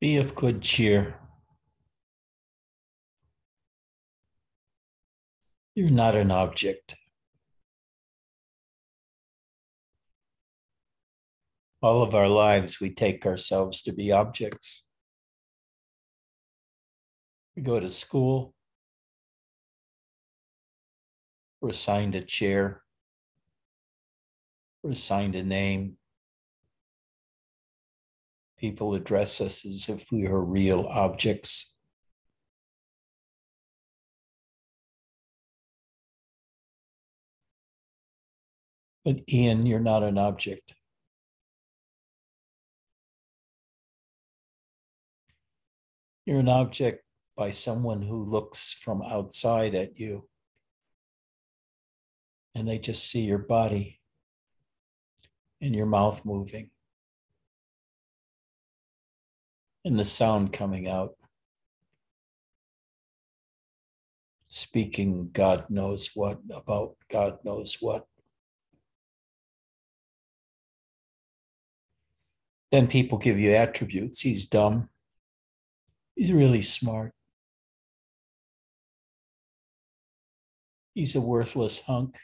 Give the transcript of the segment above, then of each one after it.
Be of good cheer. You're not an object. All of our lives, we take ourselves to be objects. We go to school. We're assigned a chair. We're assigned a name. People address us as if we are real objects. But Ian, you're not an object. You're an object by someone who looks from outside at you. And they just see your body and your mouth moving and the sound coming out. Speaking God knows what about God knows what. Then people give you attributes. He's dumb. He's really smart. He's a worthless hunk.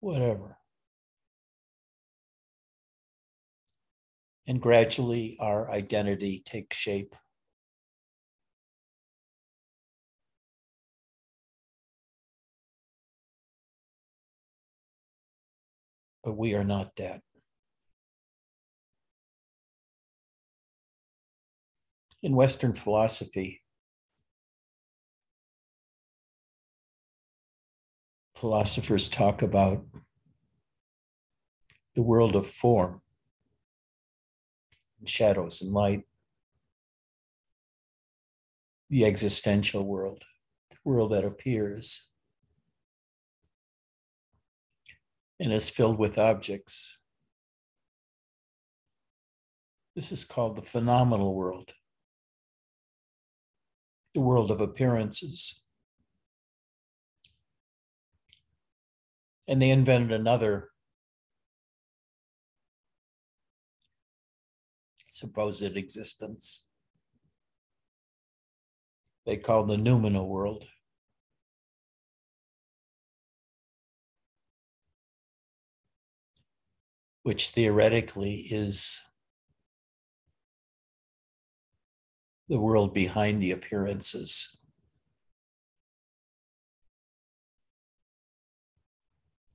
Whatever. And gradually our identity takes shape. But we are not that. in Western philosophy, philosophers talk about the world of form, shadows and light, the existential world, the world that appears and is filled with objects. This is called the phenomenal world the world of appearances. And they invented another supposed existence they call the noumenal world. Which theoretically is the world behind the appearances.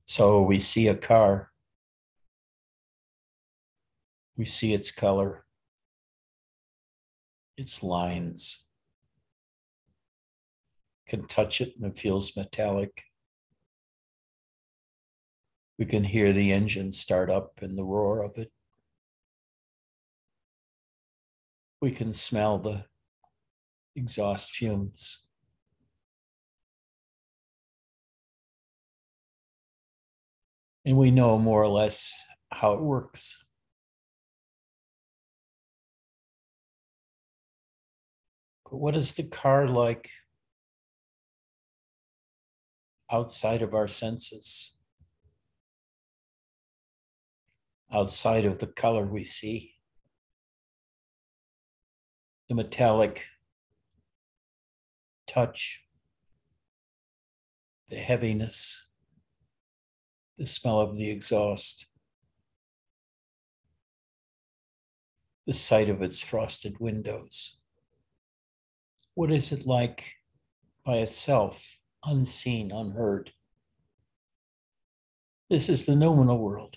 So we see a car, we see its color, its lines, can touch it and it feels metallic. We can hear the engine start up and the roar of it. we can smell the exhaust fumes. And we know more or less how it works. What is the car like outside of our senses? Outside of the color we see? the metallic touch, the heaviness, the smell of the exhaust, the sight of its frosted windows. What is it like by itself, unseen, unheard? This is the noumenal world.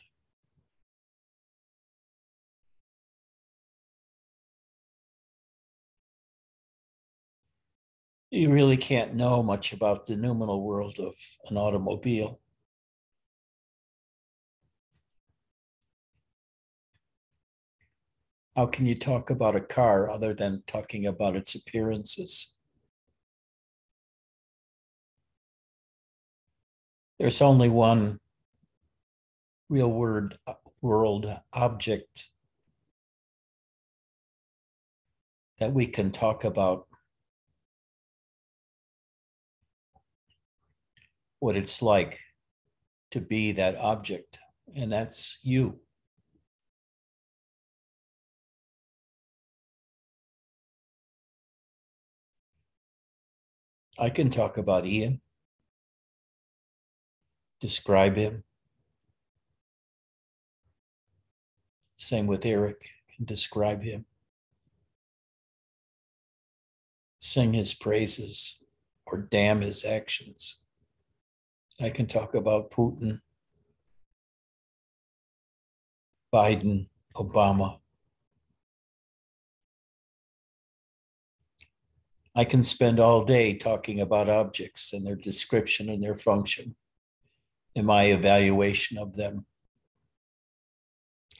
you really can't know much about the noumenal world of an automobile. How can you talk about a car other than talking about its appearances? There's only one real word uh, world object that we can talk about what it's like to be that object, and that's you. I can talk about Ian, describe him. Same with Eric, can describe him. Sing his praises or damn his actions. I can talk about Putin, Biden, Obama. I can spend all day talking about objects and their description and their function and my evaluation of them.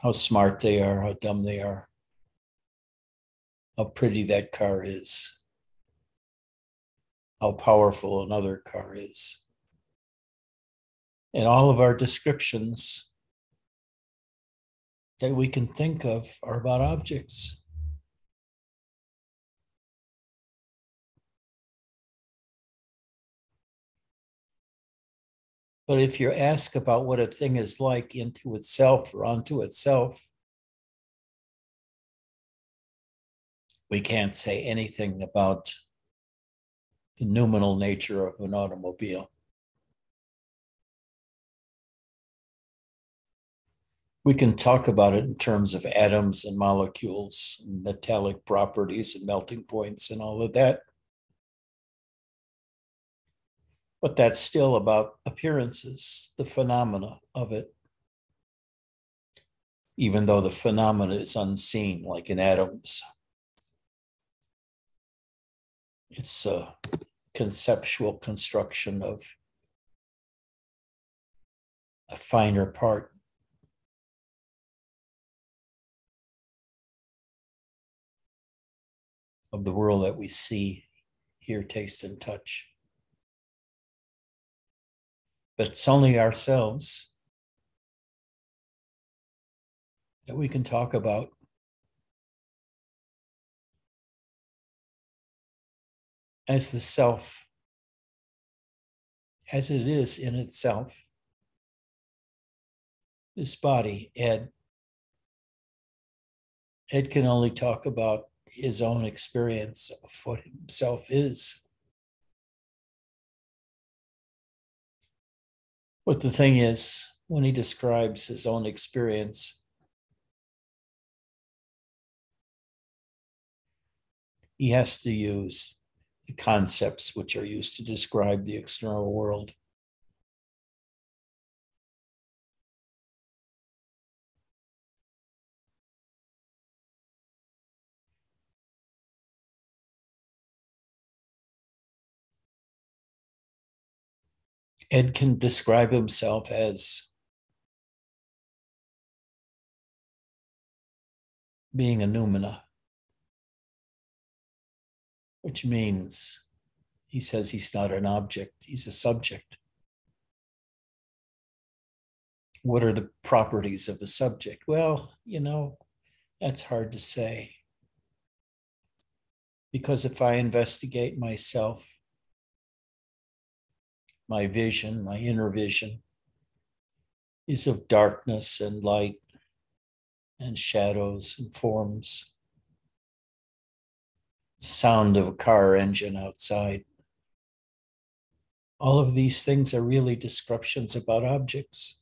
How smart they are, how dumb they are, how pretty that car is, how powerful another car is. And all of our descriptions that we can think of are about objects. But if you ask about what a thing is like into itself or onto itself, we can't say anything about the noumenal nature of an automobile. We can talk about it in terms of atoms and molecules, and metallic properties and melting points and all of that. But that's still about appearances, the phenomena of it. Even though the phenomena is unseen, like in atoms. It's a conceptual construction of a finer part. Of the world that we see, hear, taste, and touch but it's only ourselves that we can talk about. As the self, as it is in itself. This body, Ed, Ed can only talk about his own experience of what himself is. But the thing is, when he describes his own experience, he has to use the concepts which are used to describe the external world. Ed can describe himself as being a noumena, which means he says he's not an object, he's a subject. What are the properties of a subject? Well, you know, that's hard to say. Because if I investigate myself, my vision, my inner vision, is of darkness and light and shadows and forms. Sound of a car engine outside. All of these things are really descriptions about objects.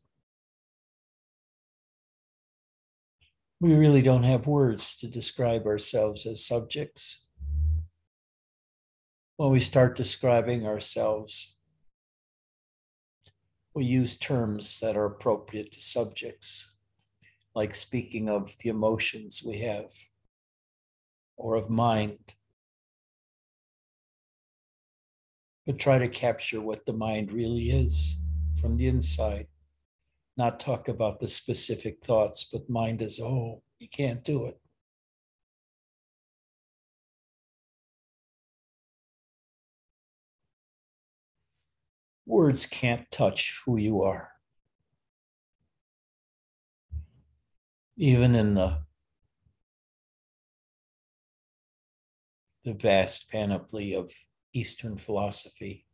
We really don't have words to describe ourselves as subjects. When we start describing ourselves we use terms that are appropriate to subjects, like speaking of the emotions we have or of mind. But try to capture what the mind really is from the inside, not talk about the specific thoughts, but mind as a whole. You can't do it. Words can't touch who you are. Even in the, the vast panoply of Eastern philosophy,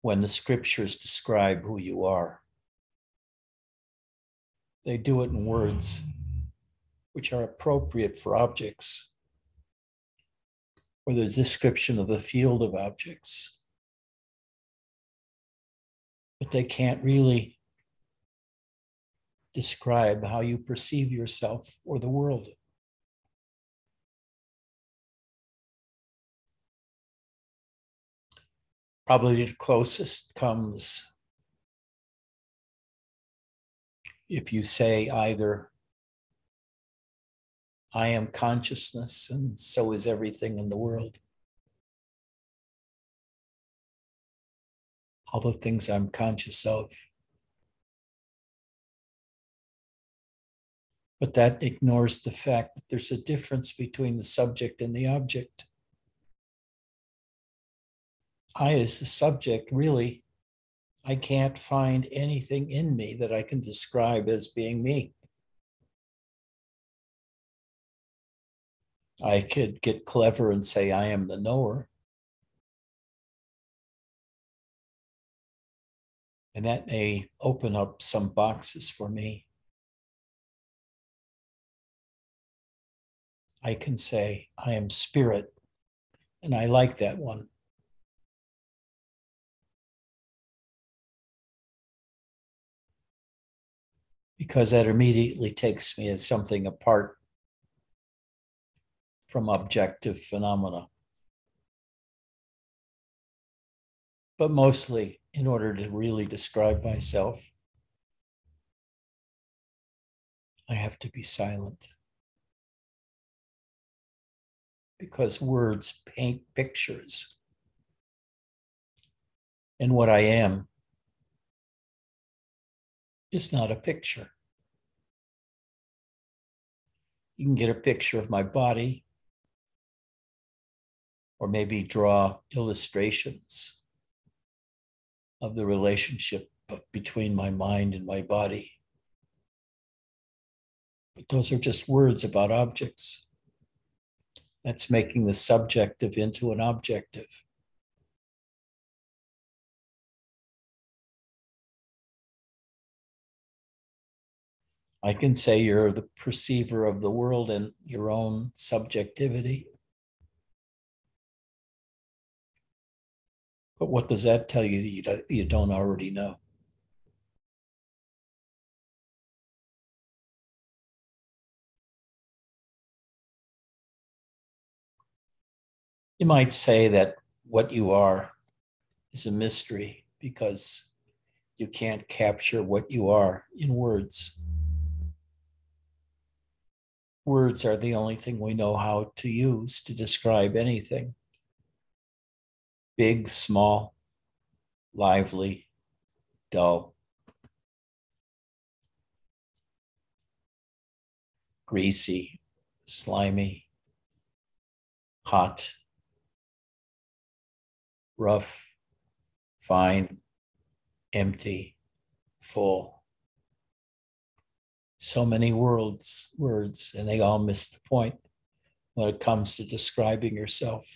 when the scriptures describe who you are, they do it in words which are appropriate for objects or the description of the field of objects. But they can't really describe how you perceive yourself or the world. Probably the closest comes if you say either, I am consciousness and so is everything in the world. All the things I'm conscious of. But that ignores the fact that there's a difference between the subject and the object. I, as the subject, really, I can't find anything in me that I can describe as being me. I could get clever and say, I am the knower. And that may open up some boxes for me. I can say, I am spirit. And I like that one. because that immediately takes me as something apart from objective phenomena. But mostly, in order to really describe myself, I have to be silent. Because words paint pictures. And what I am is not a picture. You can get a picture of my body, or maybe draw illustrations of the relationship between my mind and my body. But those are just words about objects. That's making the subjective into an objective. I can say you're the perceiver of the world and your own subjectivity. But what does that tell you that you don't already know? You might say that what you are is a mystery because you can't capture what you are in words words are the only thing we know how to use to describe anything big, small, lively, dull, greasy, slimy, hot, rough, fine, empty, full. So many words words and they all miss the point when it comes to describing yourself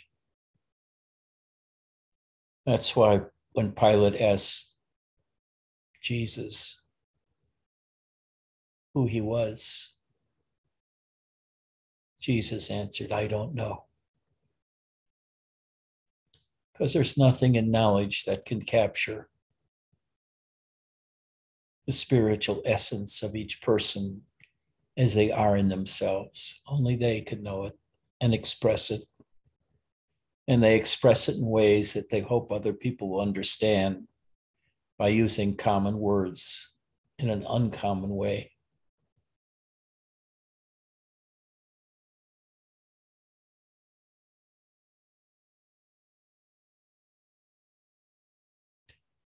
that's why when pilate asked jesus who he was jesus answered i don't know because there's nothing in knowledge that can capture the spiritual essence of each person as they are in themselves. Only they can know it and express it. And they express it in ways that they hope other people will understand by using common words in an uncommon way.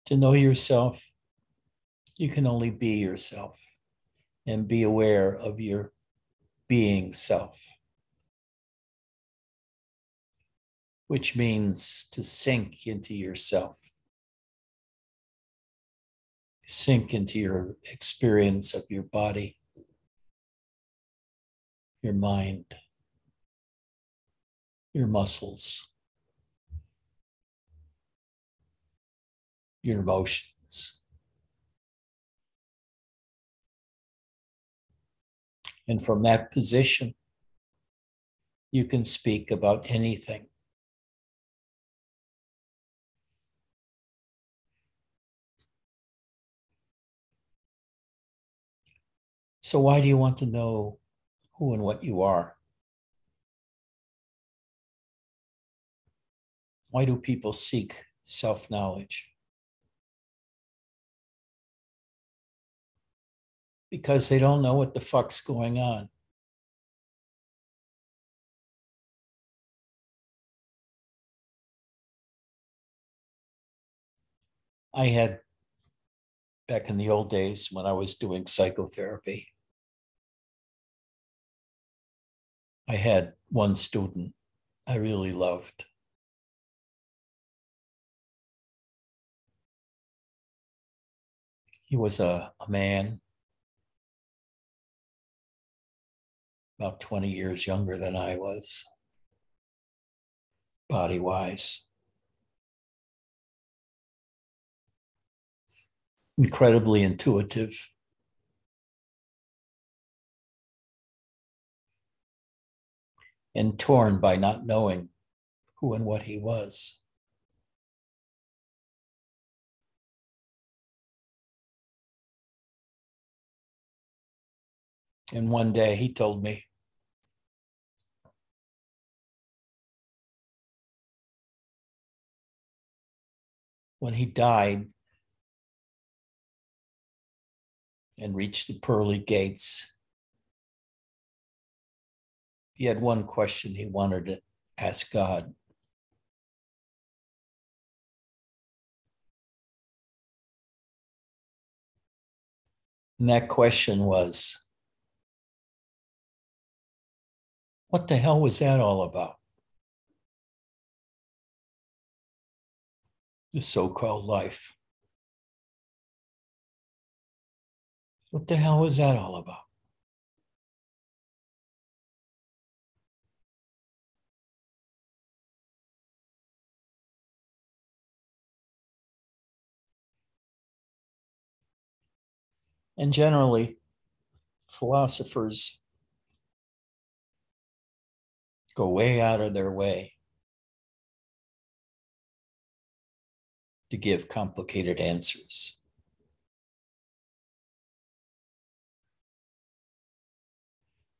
To know yourself you can only be yourself and be aware of your being self, which means to sink into yourself, sink into your experience of your body, your mind, your muscles, your emotions. And from that position, you can speak about anything So, why do you want to know who and what you are? Why do people seek self knowledge? Because they don't know what the fuck's going on. I had back in the old days when I was doing psychotherapy. I had one student I really loved. He was a, a man about 20 years younger than I was, body wise. Incredibly intuitive. And torn by not knowing who and what he was. And one day he told me, when he died and reached the pearly gates, he had one question he wanted to ask God. And that question was, what the hell was that all about? The so called life. What the hell was that all about? And generally, philosophers go way out of their way to give complicated answers.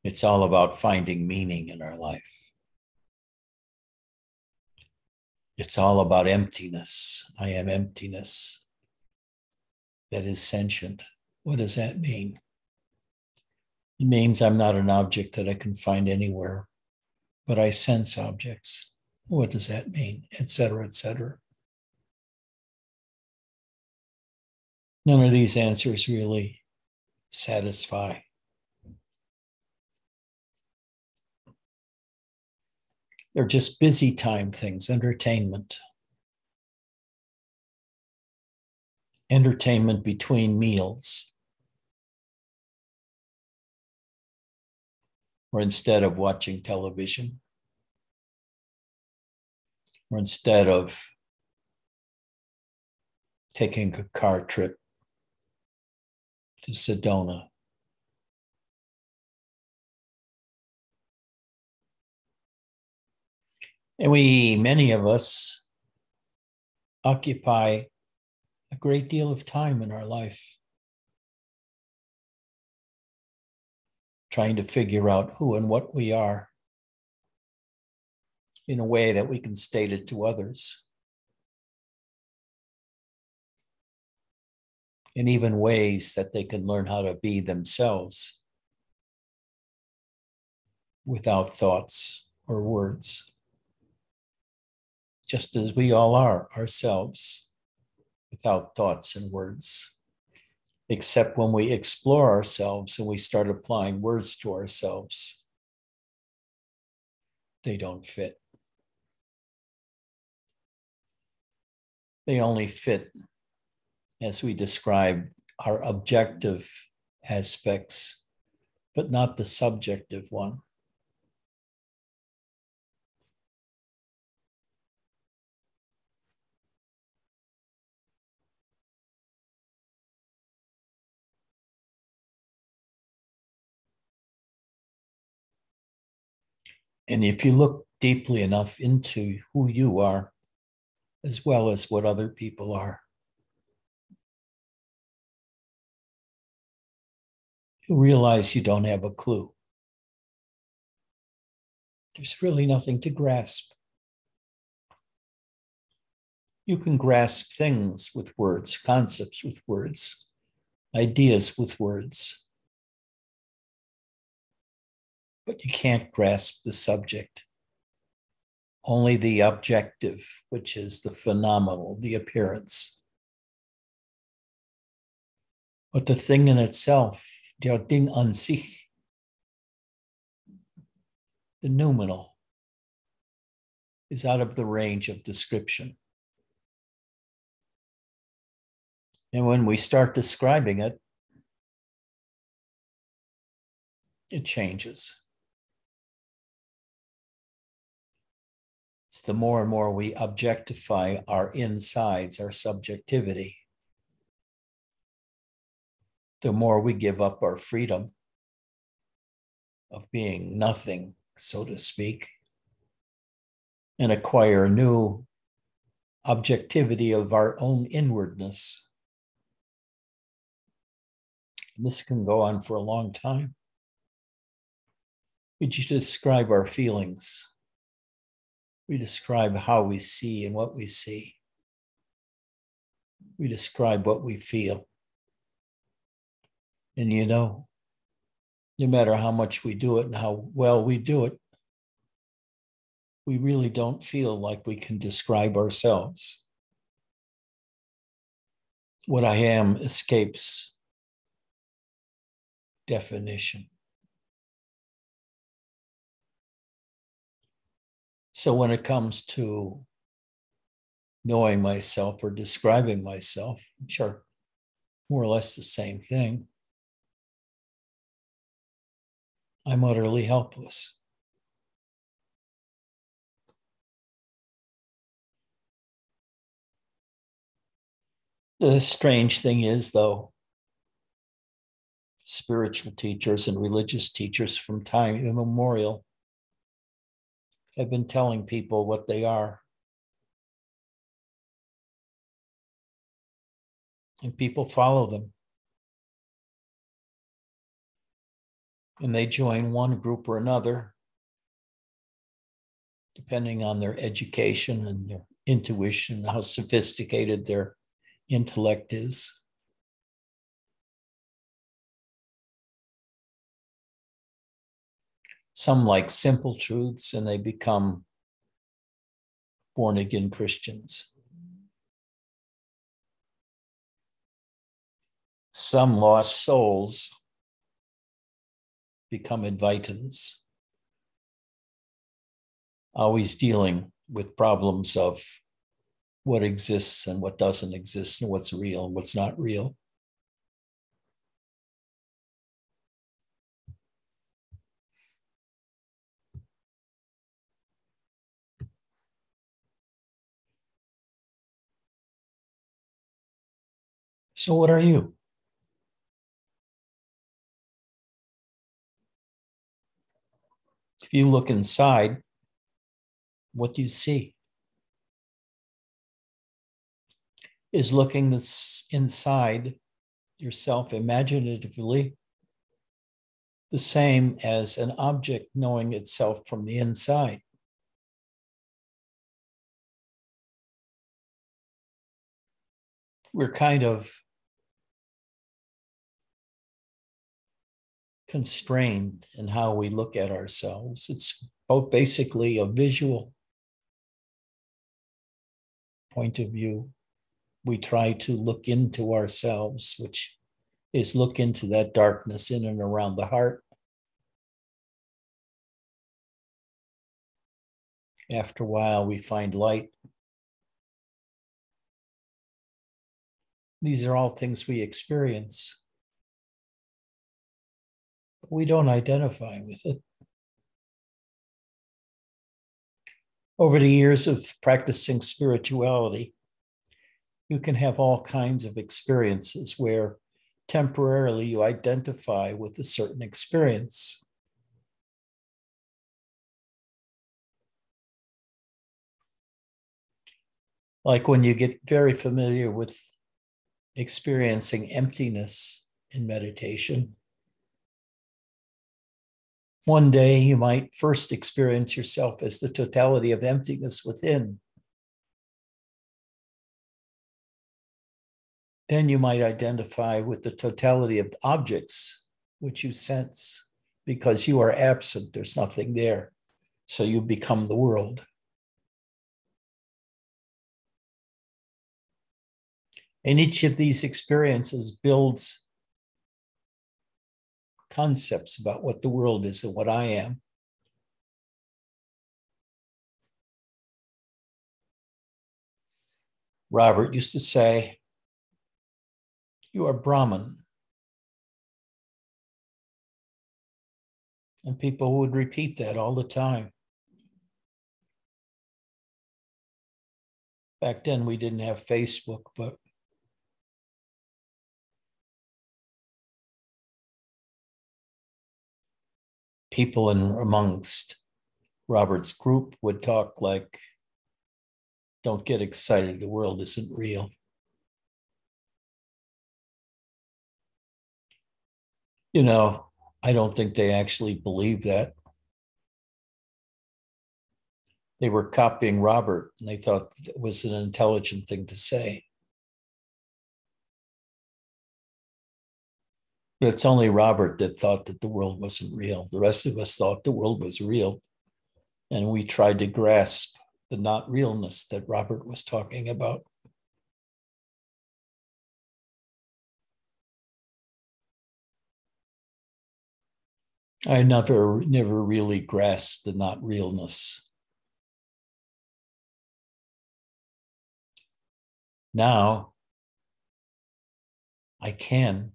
It's all about finding meaning in our life. It's all about emptiness. I am emptiness that is sentient. What does that mean? It means I'm not an object that I can find anywhere, but I sense objects. What does that mean? Etc. Etc. None of these answers really satisfy. They're just busy time things, entertainment. Entertainment between meals. or instead of watching television, or instead of taking a car trip to Sedona. And we, many of us, occupy a great deal of time in our life trying to figure out who and what we are in a way that we can state it to others. And even ways that they can learn how to be themselves without thoughts or words, just as we all are ourselves without thoughts and words except when we explore ourselves and we start applying words to ourselves. They don't fit. They only fit, as we describe, our objective aspects, but not the subjective one. And if you look deeply enough into who you are, as well as what other people are, you realize you don't have a clue. There's really nothing to grasp. You can grasp things with words, concepts with words, ideas with words. But you can't grasp the subject. Only the objective, which is the phenomenal, the appearance. But the thing in itself, der Ding an sich, the noumenal, is out of the range of description. And when we start describing it, it changes. The more and more we objectify our insides, our subjectivity, the more we give up our freedom of being nothing, so to speak, and acquire a new objectivity of our own inwardness. This can go on for a long time. Could you describe our feelings? We describe how we see and what we see. We describe what we feel. And you know, no matter how much we do it and how well we do it, we really don't feel like we can describe ourselves. What I am escapes definition. So when it comes to knowing myself or describing myself, which are more or less the same thing, I'm utterly helpless. The strange thing is, though, spiritual teachers and religious teachers from time immemorial have been telling people what they are. And people follow them. And they join one group or another, depending on their education and their intuition, how sophisticated their intellect is. Some like simple truths and they become born again Christians. Some lost souls become Advaitins, always dealing with problems of what exists and what doesn't exist and what's real and what's not real. So, what are you? If you look inside, what do you see? Is looking this inside yourself imaginatively the same as an object knowing itself from the inside? We're kind of constrained in how we look at ourselves. It's both basically a visual point of view. We try to look into ourselves, which is look into that darkness in and around the heart. After a while, we find light. These are all things we experience we don't identify with it. Over the years of practicing spirituality, you can have all kinds of experiences where temporarily you identify with a certain experience. Like when you get very familiar with experiencing emptiness in meditation, One day you might first experience yourself as the totality of emptiness within. Then you might identify with the totality of objects which you sense because you are absent, there's nothing there. So you become the world. And each of these experiences builds concepts about what the world is and what I am. Robert used to say, You are Brahman. And people would repeat that all the time. Back then, we didn't have Facebook, but people in amongst Robert's group would talk like, don't get excited, the world isn't real. You know, I don't think they actually believe that. They were copying Robert and they thought it was an intelligent thing to say. It's only Robert that thought that the world wasn't real. The rest of us thought the world was real. And we tried to grasp the not realness that Robert was talking about. I never, never really grasped the not realness. Now I can.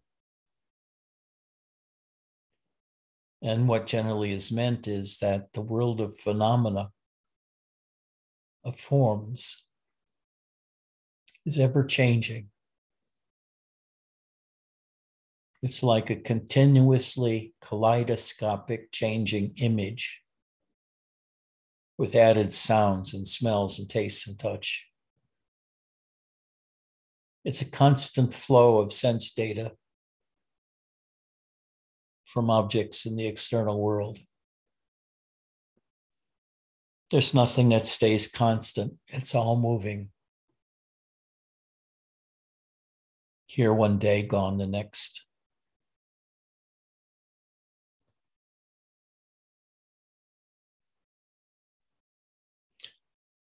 And what generally is meant is that the world of phenomena, of forms, is ever changing. It's like a continuously kaleidoscopic changing image with added sounds and smells and tastes and touch. It's a constant flow of sense data from objects in the external world. There's nothing that stays constant, it's all moving. Here one day, gone the next.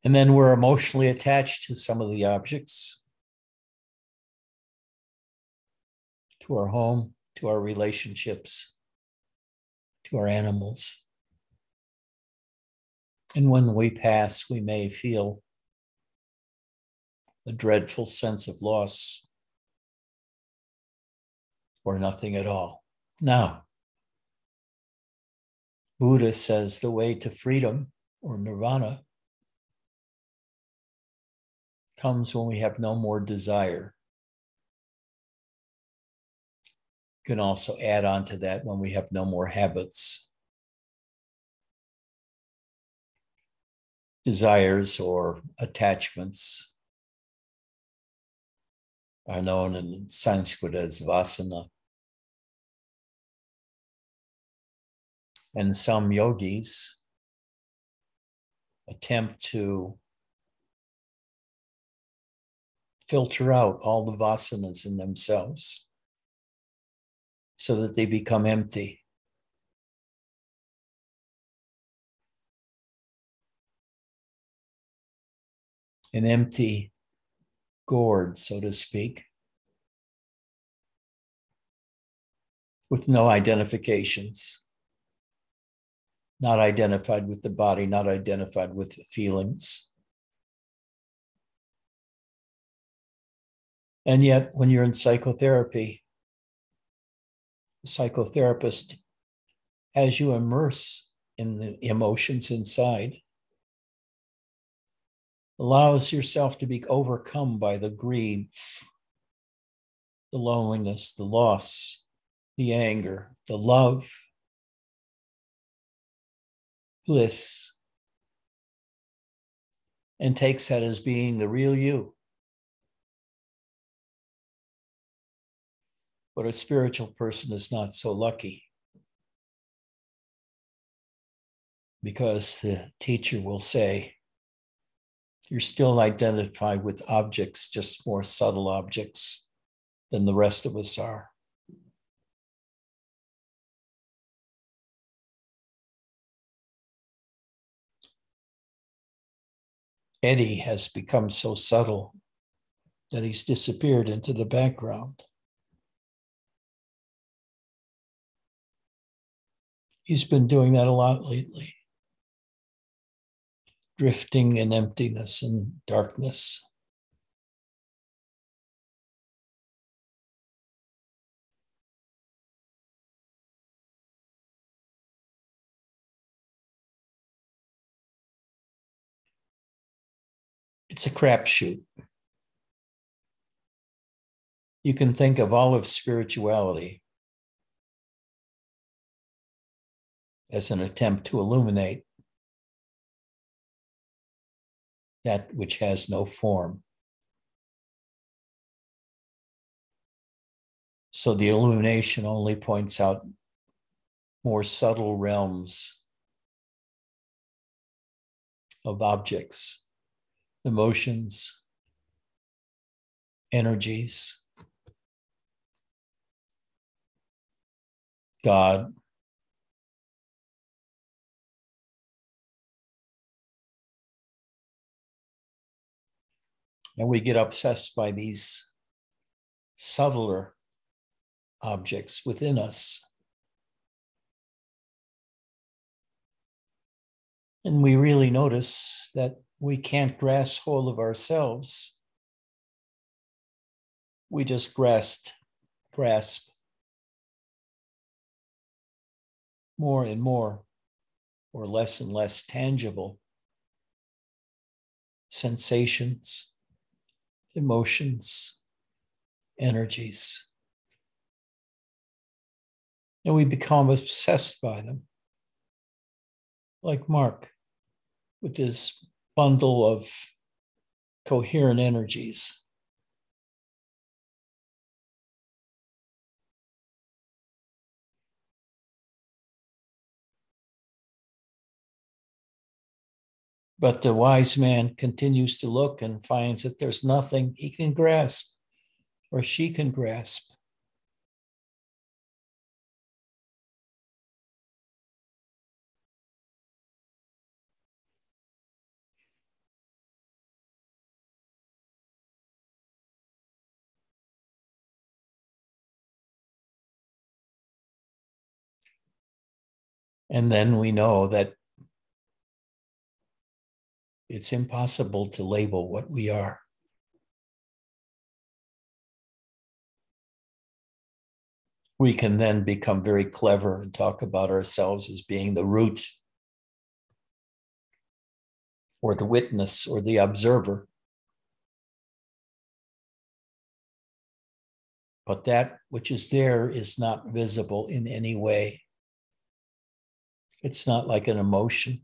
And then we're emotionally attached to some of the objects, to our home, to our relationships to our animals. And when we pass, we may feel a dreadful sense of loss or nothing at all. Now, Buddha says the way to freedom or nirvana comes when we have no more desire can also add on to that when we have no more habits, desires, or attachments are known in Sanskrit as vasana. And some yogis attempt to filter out all the vasanas in themselves so that they become empty. An empty gourd, so to speak, with no identifications, not identified with the body, not identified with the feelings. And yet, when you're in psychotherapy, psychotherapist as you immerse in the emotions inside allows yourself to be overcome by the grief the loneliness the loss the anger the love bliss and takes that as being the real you But a spiritual person is not so lucky. because the teacher will say, you're still identified with objects, just more subtle objects than the rest of us are. Eddie has become so subtle that he's disappeared into the background. He's been doing that a lot lately, drifting in emptiness and darkness. It's a crapshoot. You can think of all of spirituality as an attempt to illuminate that which has no form. So the illumination only points out more subtle realms of objects, emotions, energies, God, And we get obsessed by these subtler objects within us. And we really notice that we can't grasp hold of ourselves. We just grasp, grasp more and more, or less and less tangible sensations emotions, energies. And we become obsessed by them. Like Mark with his bundle of coherent energies. But the wise man continues to look and finds that there's nothing he can grasp or she can grasp. And then we know that it's impossible to label what we are. We can then become very clever and talk about ourselves as being the root or the witness or the observer. But that which is there is not visible in any way. It's not like an emotion.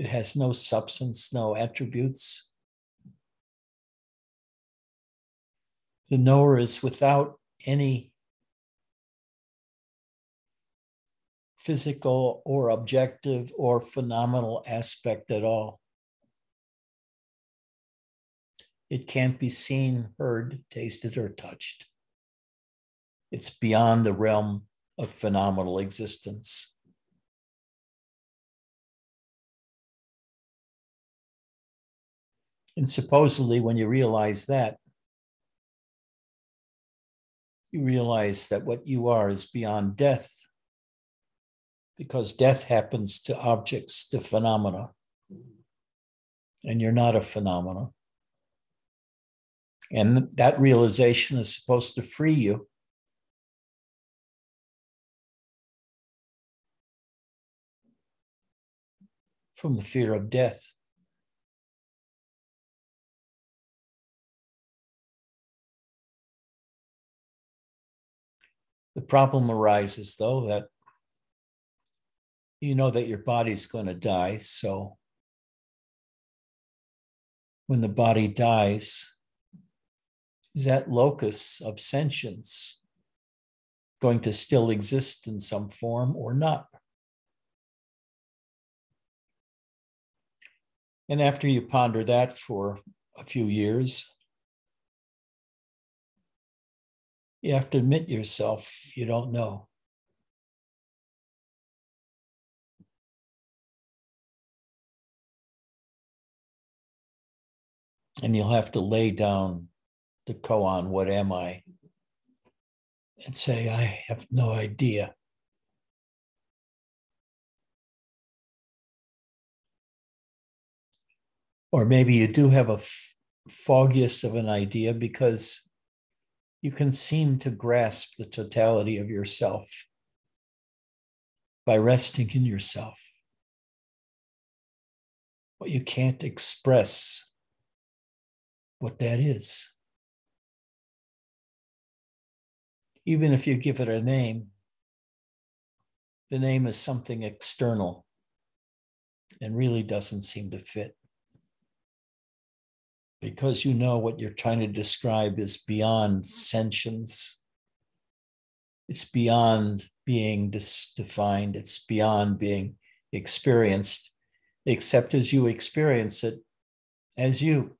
It has no substance, no attributes. The knower is without any physical or objective or phenomenal aspect at all. It can't be seen, heard, tasted, or touched. It's beyond the realm of phenomenal existence. And supposedly, when you realize that, you realize that what you are is beyond death, because death happens to objects, to phenomena, and you're not a phenomena. And that realization is supposed to free you. From the fear of death. The problem arises, though, that you know that your body's going to die. So when the body dies, is that locus of sentience going to still exist in some form or not. And after you ponder that for a few years, you have to admit yourself you don't know. And you'll have to lay down the koan, what am I? And say, I have no idea. Or maybe you do have a foggiest of an idea because you can seem to grasp the totality of yourself by resting in yourself. But you can't express what that is. Even if you give it a name, the name is something external and really doesn't seem to fit because you know what you're trying to describe is beyond sentience. It's beyond being dis- defined, it's beyond being experienced, except as you experience it as you.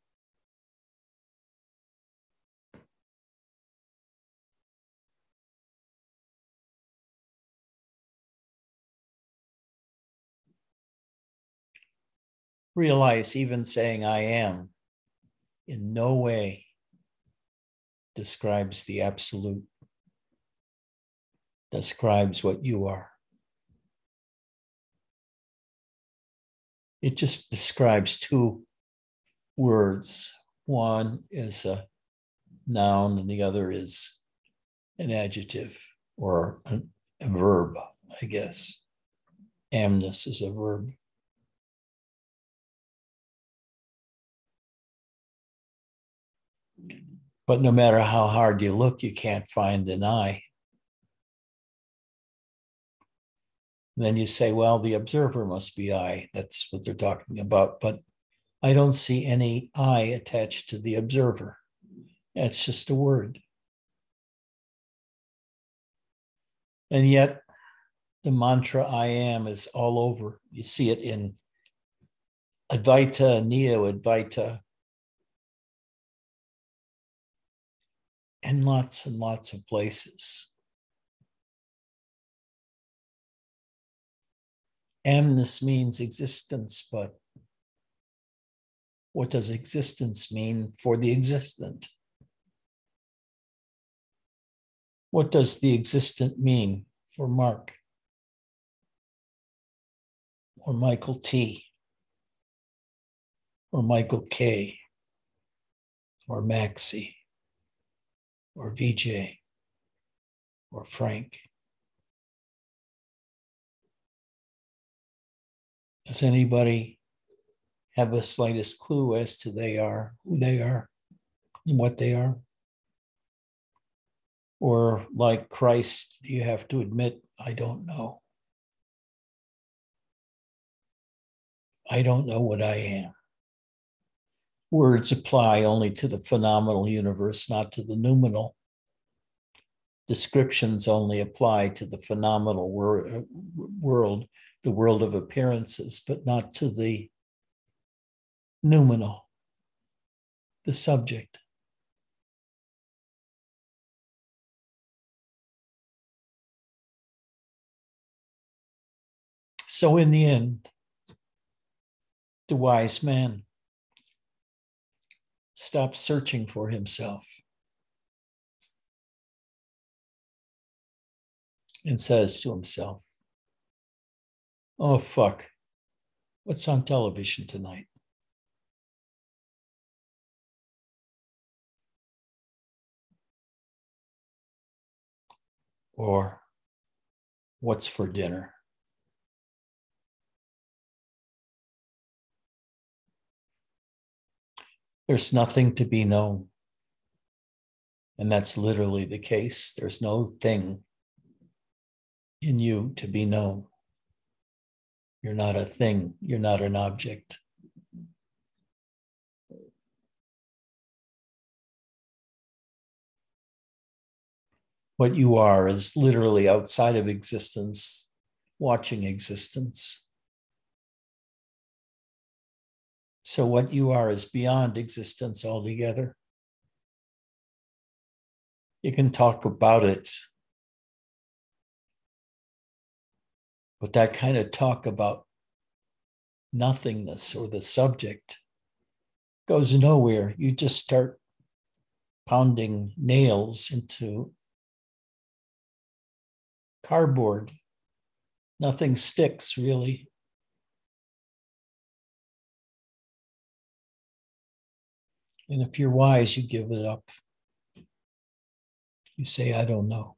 Realize even saying I am in no way describes the absolute, describes what you are. It just describes two words. One is a noun, and the other is an adjective or a, a verb, I guess. Amness is a verb. But no matter how hard you look, you can't find an eye. And then you say, well, the observer must be I. That's what they're talking about. But I don't see any I attached to the observer. It's just a word. And yet, the mantra I am is all over. You see it in Advaita, Neo Advaita, and lots and lots of places. Amness means existence, but what does existence mean for the existent? What does the existent mean for Mark or Michael T or Michael K or Maxie? Or VJ or Frank? Does anybody have the slightest clue as to they are who they are and what they are? Or like Christ, you have to admit, I don't know. I don't know what I am words apply only to the phenomenal universe, not to the noumenal. Descriptions only apply to the phenomenal wor- world, the world of appearances, but not to the noumenal, the subject. So, in the end, the wise man stops searching for himself and says to himself, Oh, fuck, what's on television tonight? Or what's for dinner? There's nothing to be known. And that's literally the case. There's no thing in you to be known. You're not a thing, you're not an object. What you are is literally outside of existence, watching existence. So, what you are is beyond existence altogether. You can talk about it, but that kind of talk about nothingness or the subject goes nowhere. You just start pounding nails into cardboard. Nothing sticks really. And if you're wise, you give it up. You say, I don't know.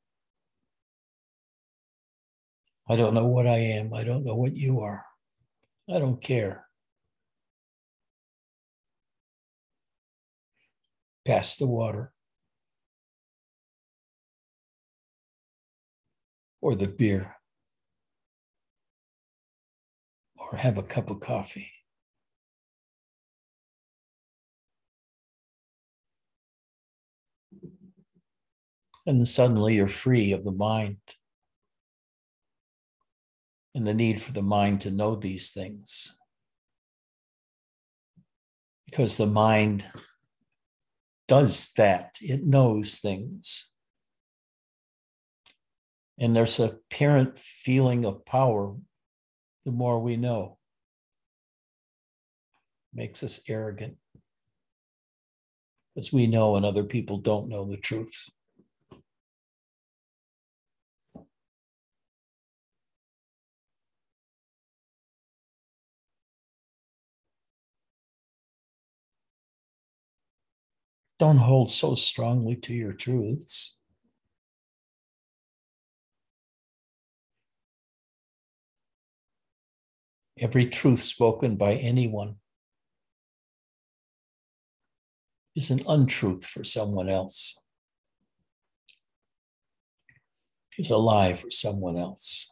I don't know what I am. I don't know what you are. I don't care. Pass the water or the beer or have a cup of coffee. And suddenly you're free of the mind and the need for the mind to know these things. Because the mind does that, it knows things. And there's a apparent feeling of power the more we know. Makes us arrogant because we know and other people don't know the truth. Don't hold so strongly to your truths. Every truth spoken by anyone is an untruth for someone else, is a lie for someone else.